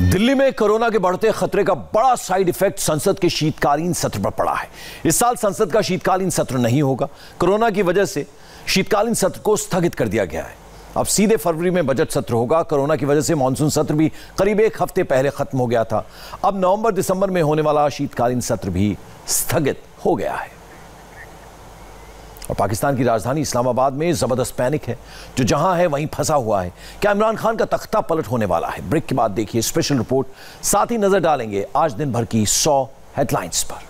दिल्ली में कोरोना के बढ़ते खतरे का बड़ा साइड इफ़ेक्ट संसद के शीतकालीन सत्र पर पड़ा है। इस साल संसद का शीतकालीन सत्र नहीं होगा। कोरोना की वजह से शीतकालीन सत्र को स्थगित कर दिया गया है। अब सीधे फरवरी में बजट सत्र होगा। कोरोना की वजह से मानसून सत्र भी करीब एक हफ़्ते पहले खत्म हो गया था। अब नवंबर दिसंबर में होने वाला शीतकालीन सत्र भी स्थगित हो गया है। और पाकिस्तान की राजधानी इस्लामाबाद में ज़बरदस्त पैनिक है। जो जहाँ है, वहीं फंसा हुआ है। क्या इमरान खान का तख्ता पलट होने वाला है? ब्रेक के बाद देखिए स्पेशल रिपोर्ट। साथ ही नज़र डालेंगे आज दिन भर की सौ हेडलाइंस पर।